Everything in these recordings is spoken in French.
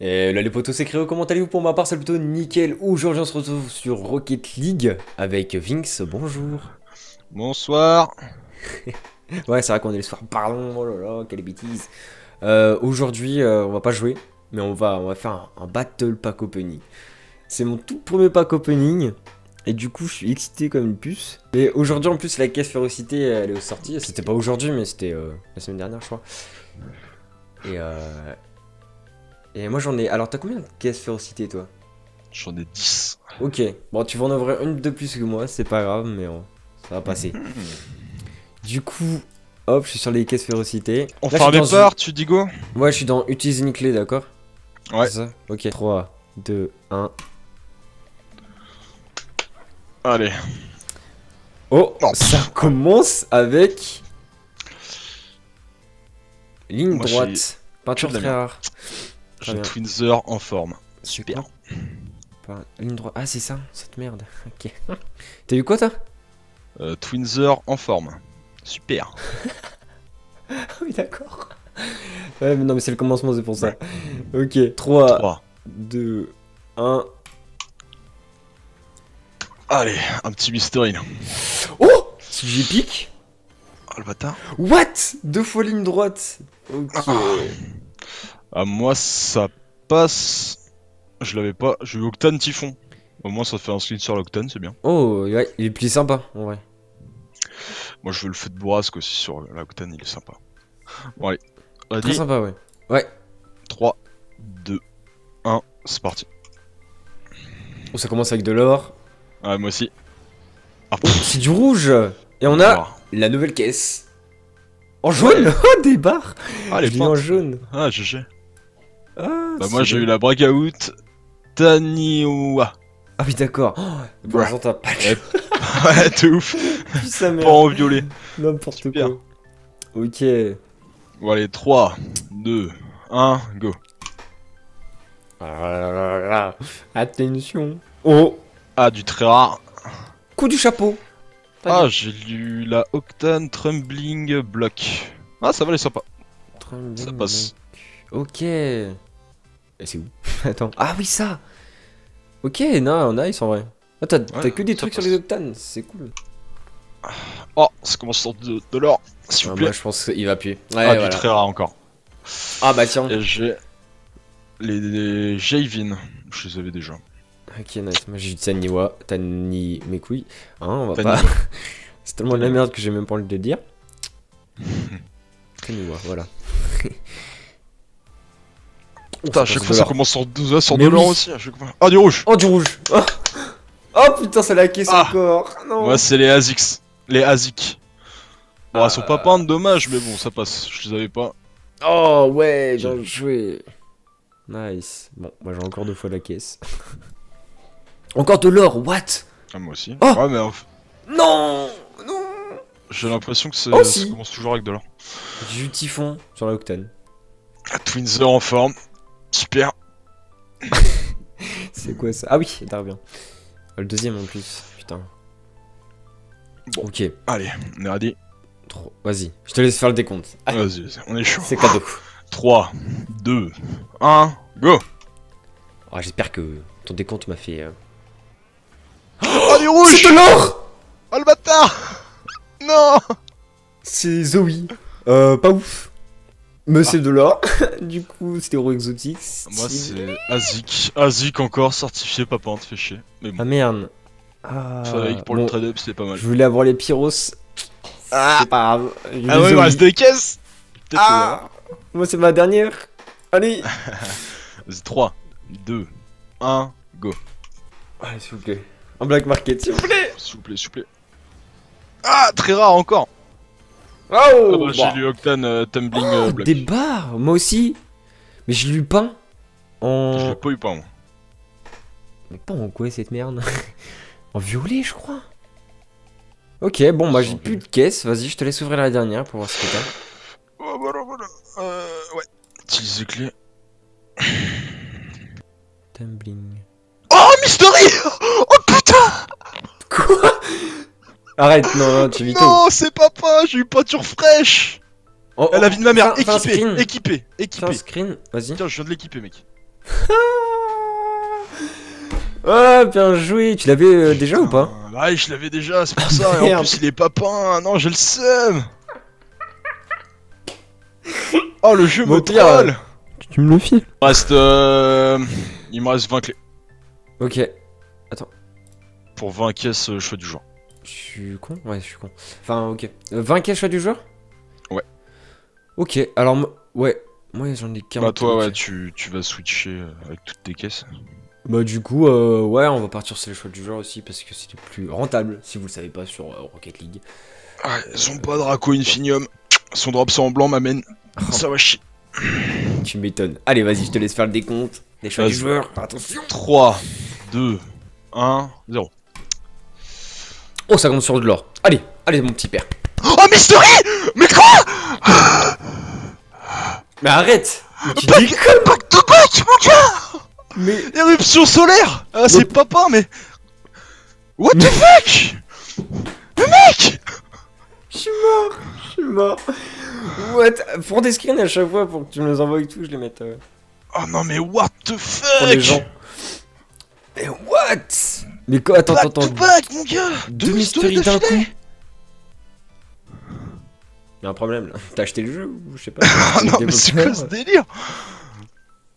Et là les potos c'est Créo, comment allez-vous pour ma part c'est plutôt nickel. Aujourd'hui on se retrouve sur Rocket League avec Vinx, bonjour. Bonsoir. ouais c'est vrai qu'on est le soir, pardon, oh là là, quelle bêtise. Euh, Aujourd'hui euh, on va pas jouer, mais on va, on va faire un, un battle pack opening. C'est mon tout premier pack opening. Et du coup, je suis excité comme une puce. Et aujourd'hui, en plus, la caisse férocité, elle est sortie. C'était pas aujourd'hui, mais c'était euh, la semaine dernière, je crois. Et, euh... Et moi, j'en ai. Alors, t'as combien de caisses férocité, toi? J'en ai 10. Ok. Bon, tu vas en ouvrir une de plus que moi, c'est pas grave, mais on... ça va passer. du coup, hop, je suis sur les caisses férocité. On fait dans départ, tu dis go? Ouais, je suis dans utiliser une clé, d'accord? Ouais. C'est ça? Ok. 3, 2, 1. Allez. Oh, ça commence avec ligne Moi, droite. Peinture très rare. J'ai. Twinzer en forme. Super. Pas- Ligne droite. Ah, c'est ça, cette merde. Ok. T'as eu quoi, toi? Euh, Twinzer en forme. Super. Ah oui, d'accord. Ouais, mais non, mais c'est le commencement, c'est pour ça. Ok, 3, 3. 2, 1. Allez, un petit mystery. Oh Si j'y pique Ah, le bâtard. What? Deux fois ligne droite. Ok. Ah, moi, ça passe. Je l'avais pas. J'ai eu Octane Typhon. Au moins, ça fait un screen sur l'Octane, c'est bien. Oh, ouais, il est plus sympa, en vrai. Moi, je veux le feu de bourrasque aussi sur l'Octane, il est sympa. Bon, allez. Très sympa, ouais. Ouais. 3, 2, 1, c'est parti. Oh, ça commence avec de l'or. Ah, moi aussi. Ah, Oh, c'est du rouge Et on a la nouvelle caisse. En jaune Oh, des barres Ah, les en jaune. Ah, GG. Ah, Bah, moi, j'ai eu la Bragaout Taniwa. Ah oui, d'accord. Oh, pour l'instant, t'as pas ouais, t'es ouf. Pas en violet. N'importe quoi. Ok. Bon, allez, 3, 2, 1, go. Ah, Attention. Oh Ah, du très rare. Coup du chapeau. Ah, j'ai lu la Octane Trembling Block. Ah, ça va, elle est sympa. Ça passe. Ok. Et c'est où Attends. Ah oui, ça Ok, non, nice en vrai. Ah, t'as Ouais, que des trucs sur les octanes, c'est cool. Oh, ça commence sur de, de l'or. S'il Ah, vous plaît. moi, je pense qu'il va appuyer. Ouais, ah, voilà. du très rare encore. Ah bah tiens. Et j'ai les, les Javin. Je les avais déjà. Ok, nice. Moi j'ai eu Taniwa, Tani mes couilles. Hein, on va pas. C'est tellement de la merde que j'ai même pas envie de le dire. Taniwa, voilà. Putain, à chaque fois, ça commence sur, de- sur Mais de l'or oui. aussi. à chaque fois. Ah, du rouge. Oh, du rouge Oh, Oh, putain, c'est la caisse Ah. encore Non Moi, c'est les Azix. Les Azik. Bon, elles sont pas Ah. peintes, dommage, mais bon, ça passe. Je les avais pas. Oh, ouais, bien joué Nice. Bon, moi j'ai encore deux fois la caisse. encore de l'or, what? Ah, moi aussi. Oh ouais, mais euh, Non Non j'ai l'impression que c'est- Oh, ça commence toujours avec de l'or. J'ai eu Typhon sur la Octane. Ah, Twinzer en forme. Super. C'est quoi ça? Ah oui, t'as bien. Ah, Le deuxième en plus, putain. Bon. Ok, Allez, on est ready. Vas-y, je te laisse faire le décompte. Ah, Vas-y, on est chaud. c'est cadeau. 3, 2, 1, go Ah, J'espère que ton décompte m'a fait. euh, Oh, du rouge C'est de l'or Oh, le bâtard Non C'est Zoe. Euh, pas ouf. Mais c'est de l'or. du coup, euro exotique. Moi, c'est Azik. Azik encore, certifié, pas peinte, fait chier. Mais Ah bon, merde. Ah, fallait que pour bon, le trade-up, c'était pas mal. Je voulais avoir les pyros. Ah. C'est pas grave. Ah les ouais, il reste des caisses Ah Moi, c'est ma dernière. Allez Vas-y, 3, 2, 1, go. Allez, s'il vous plaît. Un black market, s'il vous plaît. S'il vous plaît, s'il vous plaît. Ah, très rare encore Oh, Ah bah, bah. J'ai lu Octane euh, Tumbling euh, Oh, Block. des barres, moi aussi. Mais je l'ai peint Je en. l'ai pas eu pas, moi. Mais pas en quoi cette merde En violet, je crois. Ok, bon, bah j'ai plus de caisse. Vas-y, je te laisse ouvrir la dernière pour voir ce que t'as. Oh, voilà, voilà. Euh, ouais. Utiliser clé. Tumbling. Oh, Mystery Oh putain Quoi? Arrête, non, non, tu vito. Non, c'est papa, j'ai eu peinture fraîche Oh, La vie de ma mère, un équipée, screen. équipée, équipée. screen, vas-y. Tiens, je viens de l'équiper, mec. Ah, bien joué. Tu l'avais euh, déjà ou pas? Ah, Ouais, je l'avais déjà, c'est pour ça. Et en plus, il est pas peint. Non, j'ai le seum. Oh, le jeu Bon, me pire, troll. Tu me le files Il me reste. euh, Il me reste 20 clés. Ok. Pour 20 caisses euh, choix du jour. Je suis con Ouais, je suis con. Enfin, ok. Euh, 20 cash choix du joueur? Ouais. Ok, alors, ouais. Moi, j'en ai 40. Bah, toi, ouais, tu, tu vas switcher euh, avec toutes tes caisses. Bah, du coup, euh, ouais, on va partir sur les choix du joueur aussi parce que c'est le plus rentable, si vous le savez pas, sur euh, Rocket League. Ouais, son pas Draco Infinium. Son drop en blanc m'amène. Ça va chier. Tu m'étonnes. Allez, vas-y, je te laisse faire le décompte. Les choix du joueur, attention. 3, 2, 1, 0. Oh, ça compte sur de l'or. Allez, allez, mon petit père. Oh, Mystery Mais quoi Mais arrête Mais tu Back, déconnes back to back, mon gars Mais. Éruption solaire Ah, c'est papa, mais. What the fuck Le mec Je suis mort Je suis mort What Prends des screens à chaque fois pour que tu me les envoies et tout, je les mette euh, Oh non, mais what the pour les gens. fuck Mais what Mais quoi Attends, Back attends, attends. back, mon gars Deux mysteries d'un coup Y'a un problème là. T'as acheté le jeu ou je sais pas Ah non, mais c'est quoi ce délire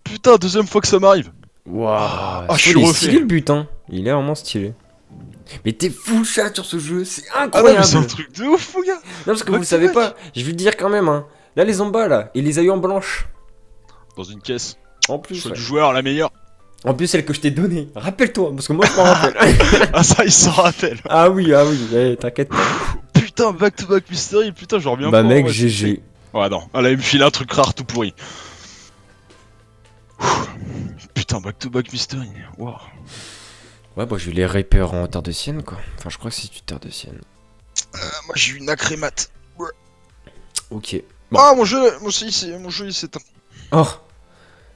Putain, deuxième fois que ça m'arrive Waouh Ah, je Il suis est refait. stylé le but, hein. Il est vraiment stylé. Mais t'es full chat sur ce jeu, c'est Ah non, incroyable. mais c'est un truc de ouf, mon gars Non, parce que vous Back le savez pas, je vais le dire quand même, hein. Là, les bas, là, il les a eu en blanche. Dans une caisse, En plus, choix ouais. du joueur, la meilleure. En plus, celle que je t'ai donnée. Rappelle-toi, parce que moi, je m'en rappelle. Ah ça, il s'en rappelle ah oui, ah oui, eh, t'inquiète pas. Putain, back to back mystery, putain, je reviens Bah, mec, ouais, GG. Ouais, non. Là, il me file un truc rare tout pourri. Putain, back to back mystery. Wow. Ouais, bah, j'ai eu les Reapers en terre de sienne, quoi. Enfin, je crois que c'est du terre de sienne. Ah, moi, j'ai eu une acrémate. Ok. Bon. Ah, mon jeu, mon jeu, il s'éteint. Oh Euh.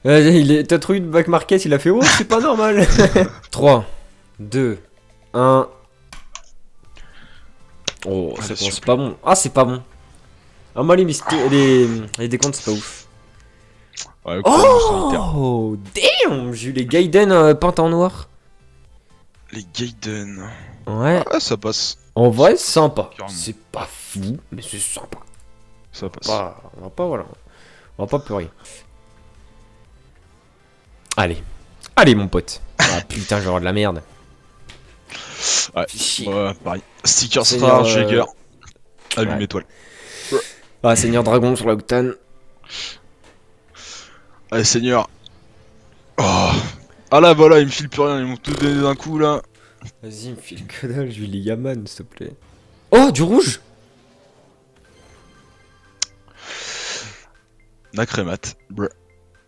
T'as trouvé une back market, il a fait Oh, c'est pas normal 3, 2, 1. Oh, Ah, c'est bon, pas bon. Ah, c'est pas bon. Ah, moi, les, les... les décomptes, c'est pas ouf. Ouais. Oh, damn J'ai eu les Gaiden euh, peintes en noir. Les Gaiden. Ouais, Ah, ça passe. en vrai, c'est sympa. C'est pas fou, mais c'est sympa. Ça passe. Pas- on va pas, voilà. On va pas pleurer. Allez. Allez, mon pote. Ah putain, j'ai avoir de la merde. Ouais. Ouais, pareil. Sticker Star, euh, Jäger. Allume ouais. étoile. Ah, Seigneur Dragon sur la Octane. Allez, Seigneur. Oh. Ah là, voilà, ils me filent plus rien, ils m'ont tout donné d'un coup là. Vas-y, me file que dalle, je les Yaman, s'il te plaît. Oh, du rouge Nacrémate. Bruh.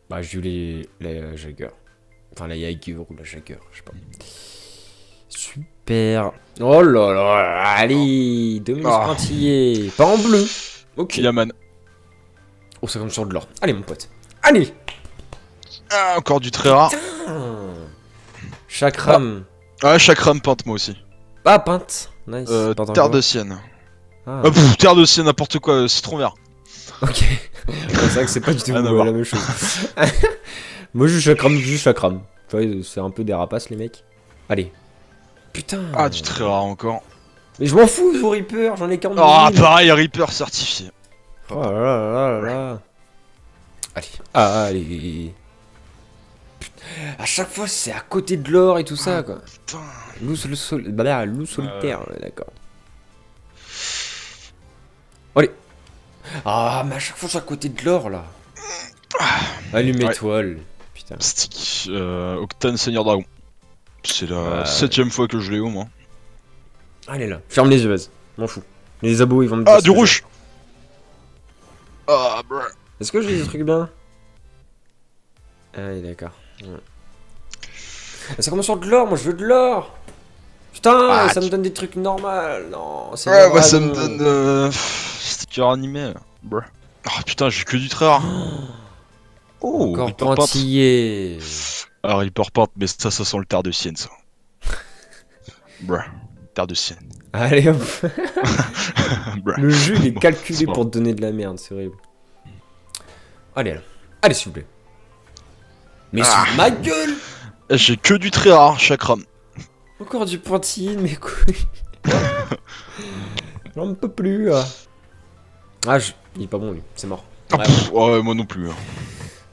Bah, j'ai eu les, les euh, Jagger. Enfin, la Jagger ou la Jagger, je sais pas. Super. Oh là là, allez, Dominique Ah. Pointillé. Pas en bleu. Ok. Yaman. Oh, ça comme sur de l'or. Allez, mon pote. Allez Ah, encore du très rare. Ah. Chakram. Ah, chakram peinte moi aussi. Ah, peinte. Nice. Euh, terre de sienne. Ah, Ah, pff, terre de sienne, n'importe quoi, euh, citron vert. ok. C'est vrai que c'est pas du tout la même chose. Moi, juste chakram, juste chakram. Tu vois, c'est un peu des rapaces, les mecs. Allez. Putain. Ah, du très rare encore. Mais je m'en fous de vos Reapers, j'en ai 40 Ah, 000. pareil, Reaper certifié. Oh là là là là là. Allez. Ah, allez. Putain. À chaque fois, c'est à côté de l'or et tout ça, quoi. Putain. Loup, sol, sol- bah là, loup solitaire, d'accord. Allez. Ah, mais à chaque fois, c'est à côté de l'or, là. Allume Ouais. étoile. Putain. Stick. Euh, Octane Seigneur Dragon. C'est la septième fois que je l'ai au moins. Allez, là. Ferme les yeux, vas-y. M'en fous. Les abos, ils vont me dire Ah, du rouge Ah, bruh. Est-ce que j'ai des trucs bien? Ah, d'accord. Ouais. Ah, Ça commence sur de l'or, moi je veux de l'or Putain, Ah, ça me donne des trucs normaux, non, c'est Ouais, bah ça me donne. Euh... pff, Sticker animé. Bruh. Ah, putain, j'ai que du très rare. Oh, Encore Reaper pointillé Ah, Reaper peinte, mais ça, ça sent le terre de sienne, ça. Bruh. Terre de sienne. Allez hop. Le jeu il est calculé pour te donner de la merde, c'est horrible. Allez, allez, allez s'il vous plaît. Mais Ah. sous ma gueule J'ai que du très rare, chakram. Encore du pointillé de mes couilles. J'en peux plus. Ah, je- il est pas bon lui, c'est mort. Ah, Ouais. pff, ouais, moi non plus. hein.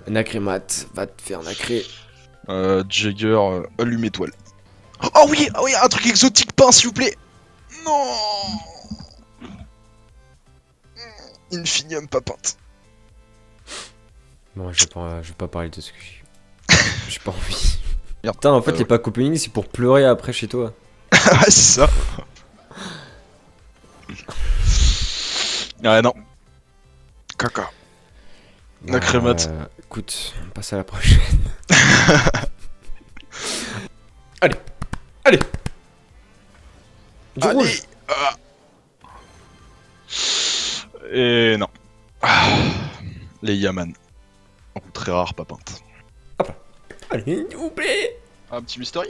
Nacré mat, va te faire nacré. Euh, Jagger, euh, allume étoile. Oh oui, ah oui, un truc exotique peint, s'il vous plaît. Non. Infinium pas peinte. Bon, je vais pas, je vais pas parler de ce que j'ai. J'ai pas envie. Merde. Putain, en fait, Euh, les pack opening, c'est pour pleurer après chez toi. ah, c'est ça. Ah non. Caca. Nacré mat. Euh, écoute, on passe à la prochaine. allez, allez. Du Allez. rouge. Ah. Et non. Ah. Les Yaman. Oh, très rare, pas peinte. Allez, s'il vous plaît. Un petit mystery?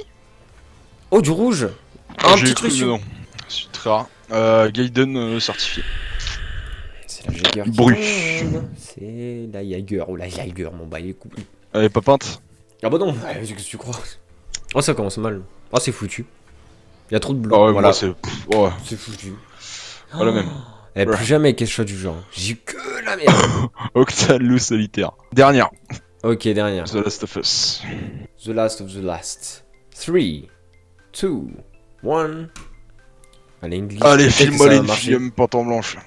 Oh, du rouge. Un J'ai petit truc. non. C'est très rare. Euh, Gaiden euh, certifié. La Jaeger. C'est la Jaeger. Oh, la Jaeger, mon bah, les couilles. Elle est pas peinte Ah bah non, ouais, qu'est-ce que tu crois? Oh, ça commence mal. Oh, c'est foutu. Il y a trop de bleu. Ah ouais, voilà. c'est. C'est foutu. Voilà même. Et plus jamais quelque chose du genre. J'ai que la merde. Octalou solitaire. Dernière. ok, dernière. The Last of Us. The last of the last. 3, 2, 1. Allez, English. Allez, filme-moi les pente en blanche.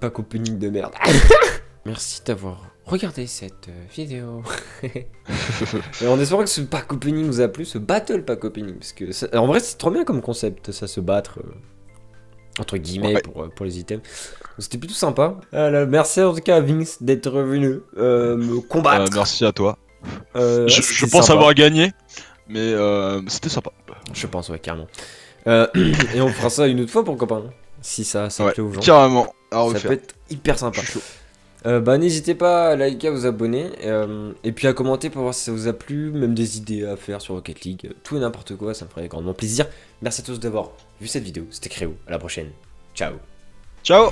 Pas opening de merde. Merci d'avoir regardé cette euh, vidéo. Et en espérant que ce pack opening vous a plu, ce battle pack opening. Parce que ça- en vrai, c'est trop bien comme concept, ça, se battre. euh, entre guillemets Ouais. pour, euh, pour les items. C'était plutôt sympa. Voilà, merci en tout cas à Vince d'être euh, me Euh, combattre. merci à toi. Euh, je, pense sympa. avoir gagné, mais euh, c'était sympa. Je pense, ouais, carrément. Euh, et on fera ça une autre fois, pourquoi pas hein, Si ça, ça Ouais, plaît aux gens. carrément. À Ça peut être hyper sympa. Euh, bah n'hésitez pas à liker, à vous abonner euh, et puis à commenter pour voir si ça vous a plu, même des idées à faire sur Rocket League, euh, tout et n'importe quoi, ça me ferait grandement plaisir. Merci à tous d'avoir vu cette vidéo, c'était Créo, à la prochaine, ciao. Ciao